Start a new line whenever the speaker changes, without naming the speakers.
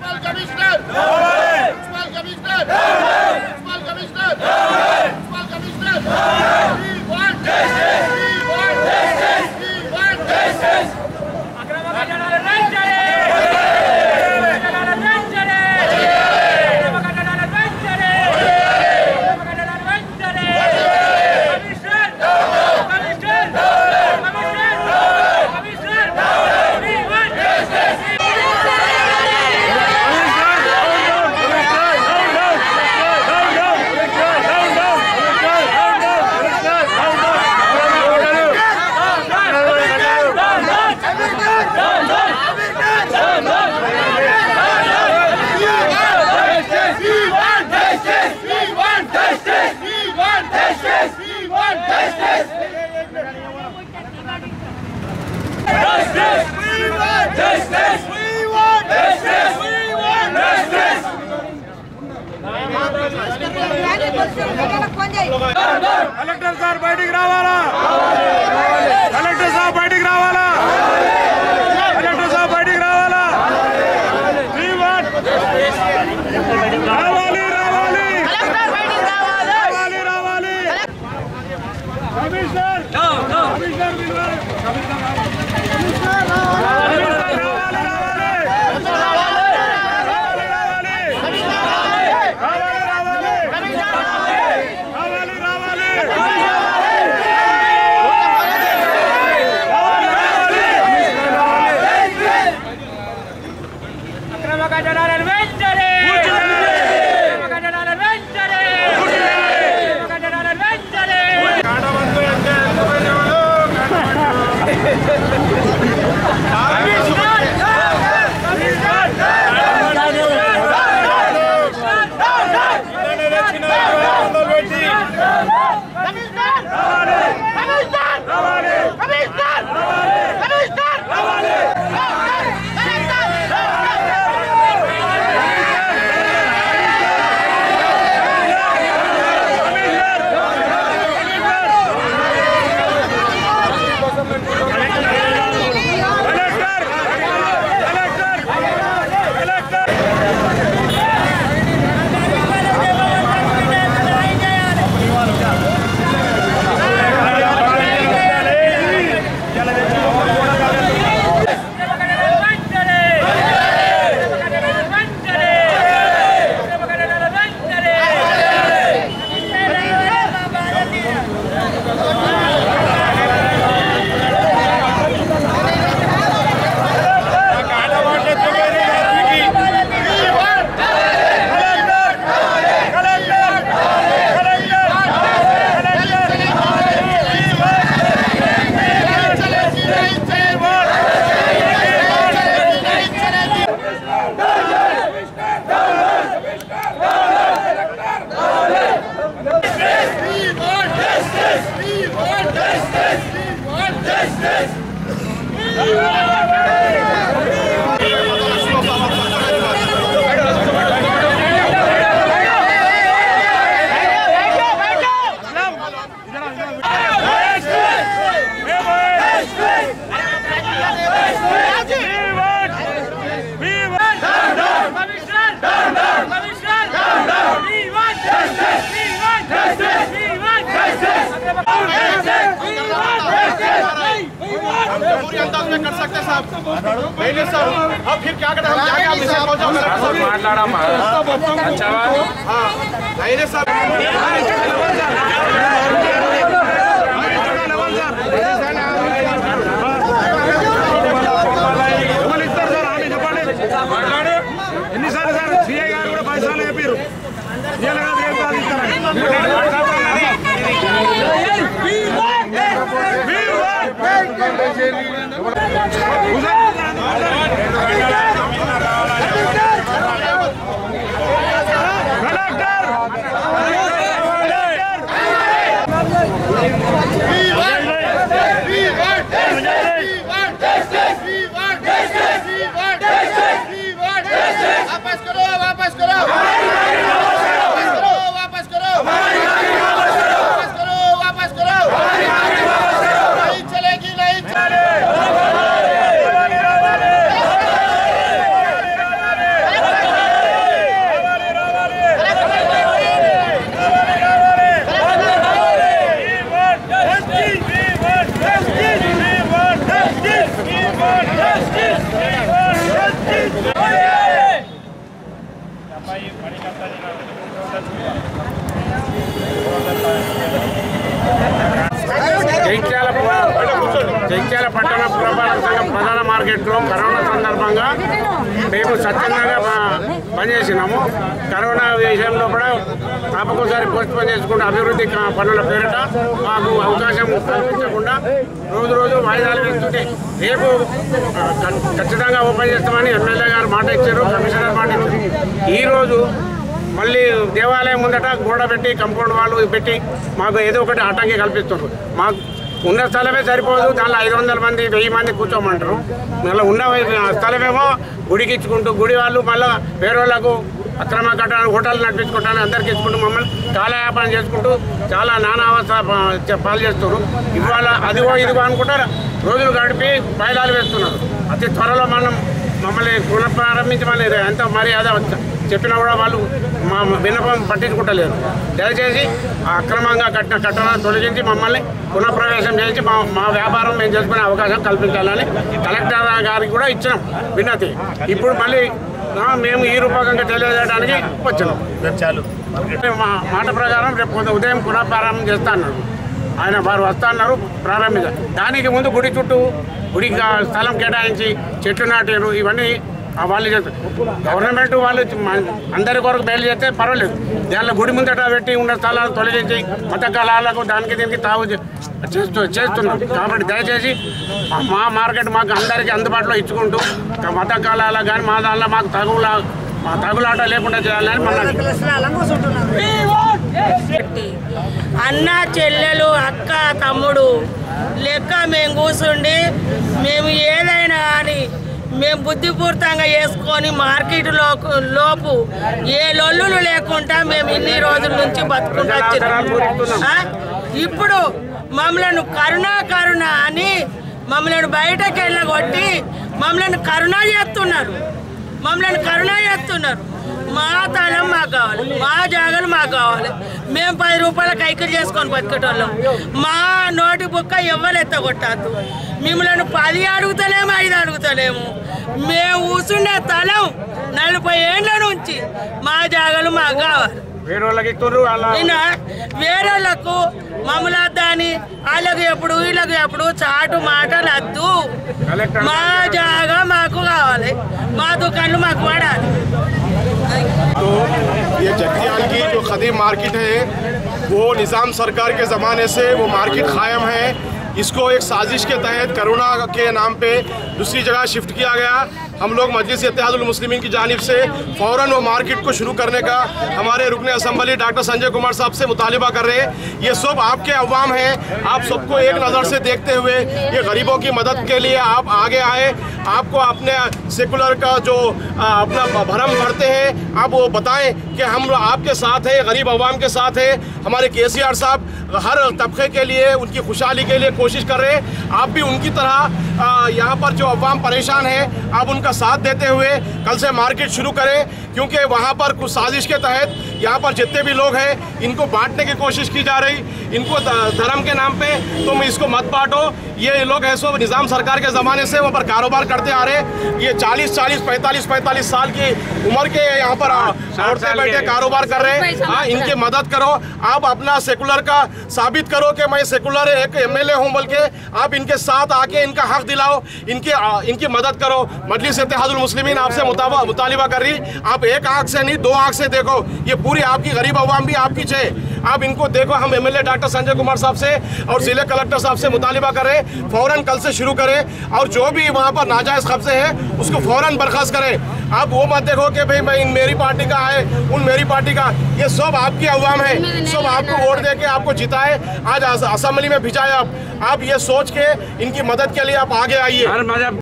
Balcanistas.
Collector sir బయటికి రావాలా collector sir బయటికి రావాలా కలెక్టర్ సార్ బయటికి రావాలా రావాలి రావాలి రావాలి రావాలి కమిషనర్ కమిషనర్ కమిషనర్ రావాలి
साहब अब फिर क्या करें हम क्या क्या
अच्छा हाँ
पहले साहब
Vamos lá. మార్కెట్లో కరోనా సందర్భంగా మేము స్వచ్ఛందంగా పనిచేసినాము. కరోనా విషయంలో కూడా తప్పకోసారి పోస్ట్ పోన్ చేసుకుంటూ అభివృద్ధి పనుల పేరిట మాకు అవకాశం కల్పించకుండా రోజు రోజు వాయిదాలు వేస్తుంటే రేపు ఖచ్చితంగా ఓపెన్ చేస్తామని ఎమ్మెల్యే గారు మాట ఇచ్చారు కమిషనర్ మాట ఇచ్చారు. ఈరోజు మళ్ళీ దేవాలయం ముందట గోడ పెట్టి కంపౌండ్ వాళ్ళు పెట్టి మాకు ఏదో ఒకటి ఆటంకి కల్పిస్తున్నారు. మాకు ఉన్న స్థలమే సరిపోదు దానిలో ఐదు వందల మంది వెయ్యి మంది కూర్చోమంటారు. మళ్ళీ ఉన్న స్థలమేమో గుడికి ఇచ్చుకుంటూ గుడి వాళ్ళు మళ్ళీ వేరే వాళ్ళకు అక్రమ కట్టడానికి హోటల్ నడిపించుకుంటాను అందరికి ఇచ్చుకుంటూ మమ్మల్ని కాలయాపన చేసుకుంటూ చాలా నానా అవస్థ పాలు చేస్తున్నారు. ఇవాళ అదిగో ఇదిగో అనుకుంటారు రోజులు గడిపి బయలాలు వేస్తున్నారు. అతి త్వరలో మనం మమ్మల్ని పునఃప్రారంభించమని ఎంత మర్యాద వచ్చాం. చెప్పినా కూడా వాళ్ళు మా విన్నపం పట్టించుకుంటలేరు దయచేసి అక్రమంగా కట్టిన కట్టడాన్ని తొలగించి మమ్మల్ని పునఃప్రవేశం చేసి మా మా వ్యాపారం మేము చేసుకునే అవకాశం కల్పించాలని కలెక్టర్ గారికి కూడా ఇచ్చినాం విన్నతి ఇప్పుడు మళ్ళీ మేము ఈ రూపకంగా తెలియజేయడానికి వచ్చినాం. మా మాట ప్రకారం రేపు పొద్దు- ఉదయం పునఃప్రారంభం చేస్తా అన్నారు. ఆయన వారు వస్తా అన్నారు ప్రారంభించారు. దానికి ముందు గుడి చుట్టూ గుడికి కా- స్థలం కేటాయించి చెట్లు నాటారు ఇవన్నీ వాళ్ళు గవర్నమెంట్ వాళ్ళు అందరి కొరకు బయలు చేస్తే పర్వాలేదు. దానిలో గుడి ముందట పెట్టి ఉన్న స్థలాలను తొలగించి మత కళాలకు దానికి దీనికి తావు చేస్తూ చేస్తున్నాం. కాబట్టి దయచేసి మా- మార్కెట్ మాకు అందరికీ అందుబాటులో ఇచ్చుకుంటూ ఇంకా మత కానీ మా దానిలో మాకు తగులా మా తగులాట లేకుండా చేయాలని
అన్న చెల్లెలు అక్క తమ్ముడు లెక్క మేము కూర్చుండి మేము ఏదైనా అని మేము బుద్ధిపూర్తంగా వేసుకొని మార్కెట్ లోపు ఏ లొల్లులు లేకుండా మేము ఇన్ని రోజుల నుంచి బతుకుంటా ఇప్పుడు మమ్మలను కరుణా కరుణ అని మమ్మల్ని బయటకు వెళ్ళగొట్టి మమ్మల్ని కరుణ చేస్తున్నారు. మమ్మల్ని కరుణ చేస్తున్నారు. మా తలం మాకు కావాలి మా జాగలు మాకు కావాలి. మేము పది రూపాయల కైకిలు చేసుకొని బతికేటోళ్ళం. మా నోటి బుక్క ఎవ్వరు ఎత్తగొట్టద్దు. మిమ్మల్ని పది అడుగుతలేము ఐదు అడుగుతలేము. మేము కూర్చుండే తలం నలభై ఏళ్ళ నుంచి మా జాగలు మాకు కావాలి. వేరేళ్ళకు మమ్మల్ని వద్దని వాళ్ళకి ఎప్పుడు వీళ్ళకి ఎప్పుడు చాటు మాటలు వద్దు మా జాగా మాకు కావాలి మా దుకాణాలు మాకు పడాలి
तो ये जगतियाल की जो खदीम मार्केट है, वो निज़ाम सरकार के ज़माने से वो मार्केट कायम है। इसको एक साजिश के तहत करोना के नाम पे दूसरी जगह शिफ्ट किया गया। हम लोग मजलिस इतिहादुलमुस्लिमीन की जानब से फ़ौर वो मार्केट को शुरू करने का हमारे रुकन असम्बली डॉक्टर संजय कुमार साहब से मुतालबा कर रहे हैं। ये सब आपके अवाम हैं। आप सबको एक नज़र से देखते हुए ये गरीबों की मदद के लिए आप आगे आए। आपको अपने सेकुलर का जो अपना भरम भरते हैं, आप वो बताएँ कि हम आपके साथ हैं गरीब अवाम के साथ हैं। हमारे के साहब हर तबके के लिए, उनकी खुशहाली के लिए कोशिश कर रहे हैं। आप भी उनकी तरह यहाँ पर जो अवाम परेशान है आप उनका साथ देते हुए कल से मार्केट शुरू करें क्योंकि वहाँ पर कुछ साजिश के तहत यहाँ पर जितने भी लोग हैं इनको बांटने की कोशिश की जा रही। इनको धर्म के नाम पे तुम इसको मत बांटो। ये लोग ऐसो निज़ाम सरकार के ज़माने से वहाँ पर कारोबार करते आ रहे ये 40 40 45 45 साल की उम्र के यहाँ पर औरतें बैठे कारोबार कर रहे हैं। हाँ इनकी मदद करो। आप अपना सेकुलर का साबित करो कि मैं सेकुलर एक एमएलए हूँ बल्कि आप इनके साथ आके इनका हक दिलाओ इनकी इनकी मदद करो। मजलिस इतिहादुल मुस्लिमीन आपसे मुतालबा कर रही आप एक आँख से नहीं, दो आँख से देखो। ये पूरी आपकी गरीब अवाम भी आपकी छे। आप इनको देखो, हम एमएलए डॉक्टर संजय कुमार साहब से और ज़िले कलेक्टर साहब से मुतालिबा करें, फ़ौरन कल से शुरू करें और जो भी वहाँ पर नाजायज कब्जे हैं, उसको फ़ौरन बर्खास्त करें। आप वो मत देखो कि भाई मैं इन मेरी पार्टी का है उन मेरी पार्टी का। ये सब आपकी अवाम है। सब आपको वोट दे के आपको जिताए। आज असम्बली असेंबली में भिजाए आप। आप ये सोच के इनकी मदद के लिए आप आगे आइए।